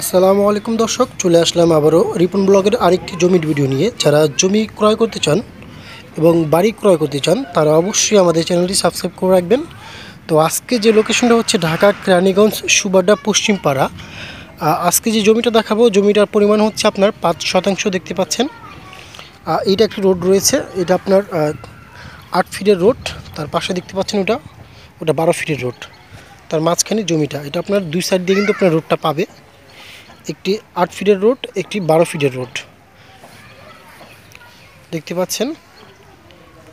আসসালামু আলাইকুম দর্শক, চলে আসলাম আবারও রিপন ব্লগের আরেকটি জমির ভিডিও নিয়ে। যারা জমি ক্রয় করতে চান এবং বাড়ি ক্রয় করতে চান, তারা অবশ্যই আমাদের চ্যানেলটি সাবস্ক্রাইব করে রাখবেন। তো আজকে যে লোকেশনটা হচ্ছে ঢাকা কেরানীগঞ্জ সুবাড্ডা পশ্চিমপাড়া আজকে যে জমিটা দেখাবো, জমিটার পরিমাণ হচ্ছে আপনার পাঁচ শতাংশ দেখতে পাচ্ছেন। এইটা একটি রোড রয়েছে, এটা আপনার আট ফিটের রোড, তার পাশে দেখতে পাচ্ছেন ওটা ওটা বারো ফিটের রোড। তার মাঝখানে জমিটা, এটা আপনার দুই সাইড দিয়ে কিন্তু আপনার রোডটা পাবে। একটি আট ফিটের রোড, একটি বারো ফিটের রোড। দেখতে পাচ্ছেন,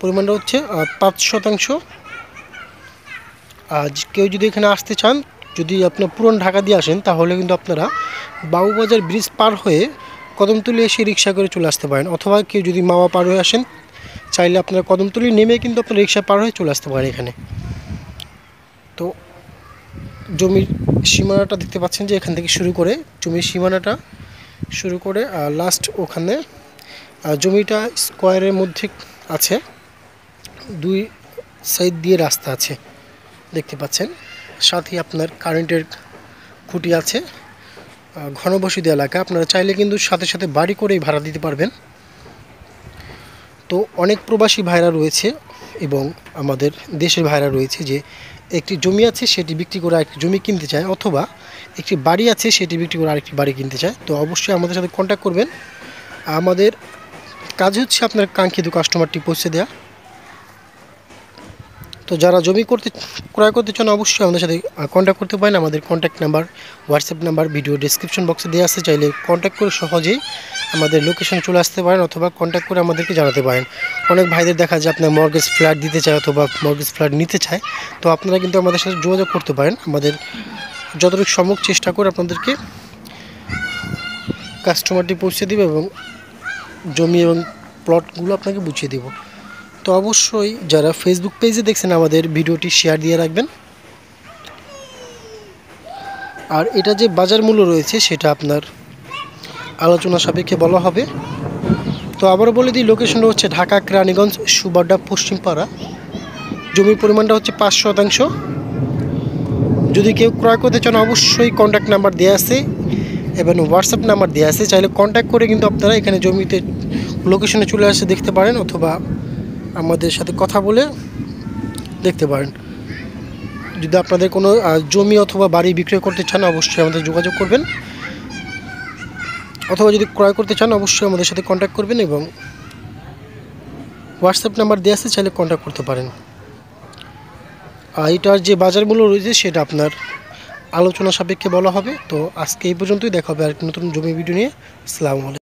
পরিমাণটা হচ্ছে পাঁচ শতাংশ। আজ কেউ যদি এখানে আসতে চান, যদি আপনার পুরন ঢাকা দিয়ে আসেন, তাহলে কিন্তু আপনারা বাবুবাজার ব্রিজ পার হয়ে কদমতলি এসে রিক্সা করে চলে আসতে পারেন। অথবা কেউ যদি মাওয়া পার হয়ে আসেন, চাইলে আপনারা কদমতলি নেমে কিন্তু আপনার রিক্সা পার হয়ে চলে আসতে পারেন এখানে। তো জমির সীমানাটা দেখতে পাচ্ছেন যে এখান থেকে শুরু করে জমির সীমানাটা শুরু করে লাস্ট ওখানে জমিটা স্কোয়ারের মধ্যে আছে, দুই সাইড দিয়ে রাস্তা আছে, দেখতে পাচ্ছেন। সাথে আপনার কারেন্টের খুঁটি আছে ঘনবসতি এলাকা, আপনারা চাইলে কিন্তু সাথে সাথে বাড়ি করেই ভাড়া দিতে পারবেন। তো অনেক প্রবাসী ভাইরা রয়েছে এবং আমাদের দেশের ভাইরা রয়েছে যে একটি জমি আছে, সেটি বিক্রি করে আরেকটি জমি কিনতে চায় অথবা একটি বাড়ি আছে, সেটি বিক্রি করে আরেকটি বাড়ি কিনতে চায়। তো অবশ্যই আমাদের সাথে কন্ট্যাক্ট করবেন। আমাদের কাজ হচ্ছে আপনার কাঙ্ক্ষিত কাস্টমারটি পৌঁছে দেওয়া তো যারা জমি করতে, ক্রয় করতে চান অবশ্যই আমাদের সাথে কন্ট্যাক্ট করতে পারেন। আমাদের contact number WhatsApp number video description বক্সে দেওয়া আছে। চাইলে কন্ট্যাক্ট করে সহজেই আমাদের লোকেশন চলে আসতে পারেন অথবা কন্ট্যাক্ট করে আমাদেরকে জানাতে পারেন। অনেক ভাইদের দেখা যায় আপনার মর্গেজ ফ্ল্যাট দিতে চায় অথবা মর্গেজ ফ্ল্যাট নিতে চায়। তো আপনারা কিন্তু আমাদের সাথে যোগাযোগ করতে পারেন। আমাদের যতটুকু সম্ভব চেষ্টা করে আপনাদেরকে কাস্টমারটি পৌঁছে দেবে এবং জমি এবং প্লটগুলো আপনাকে বুঝিয়ে দেবো। তো অবশ্যই যারা ফেসবুক পেজে দেখছেন আমাদের ভিডিওটি শেয়ার দিয়ে রাখবেন। আর এটা যে বাজার মূল্য রয়েছে সেটা আপনার আলোচনা সাপেক্ষে বলা হবে। তো আবারও বলে দিই লোকেশনটা হচ্ছে ঢাকা, কেরানীগঞ্জ, সুবাড্ডা, পশ্চিমপাড়া। জমির পরিমাণটা হচ্ছে পাঁচ শতাংশ। যদি কেউ ক্রয় করতে চান, অবশ্যই কন্ট্যাক্ট নাম্বার দেওয়া আছে, এবং হোয়াটসঅ্যাপ নাম্বার দেওয়া আছে। চাইলে কন্ট্যাক্ট করে কিন্তু আপনারা এখানে জমিতে লোকেশনে চলে আসে দেখতে পারেন, অথবা আমাদের সাথে কথা বলে দেখতে পারেন। যদি আপনাদের কোনো জমি অথবা বাড়ি বিক্রয় করতে চান, অবশ্যই আমাদের যোগাযোগ করবেন। অথবা যদি ক্রয় করতে চান, অবশ্যই আমাদের সাথে কন্ট্যাক্ট করবেন এবং হোয়াটসঅ্যাপ নাম্বার দেওয়া আছে, চাইলে কন্ট্যাক্ট করতে পারেন। আর এটার যে বাজার মূল্য রয়েছে, সেটা আপনার আলোচনা সাপেক্ষে বলা হবে। তো আজকে এই পর্যন্তই, দেখা হবে আর নতুন জমি ভিডিও নিয়ে। আসসালামু আলাইকুম।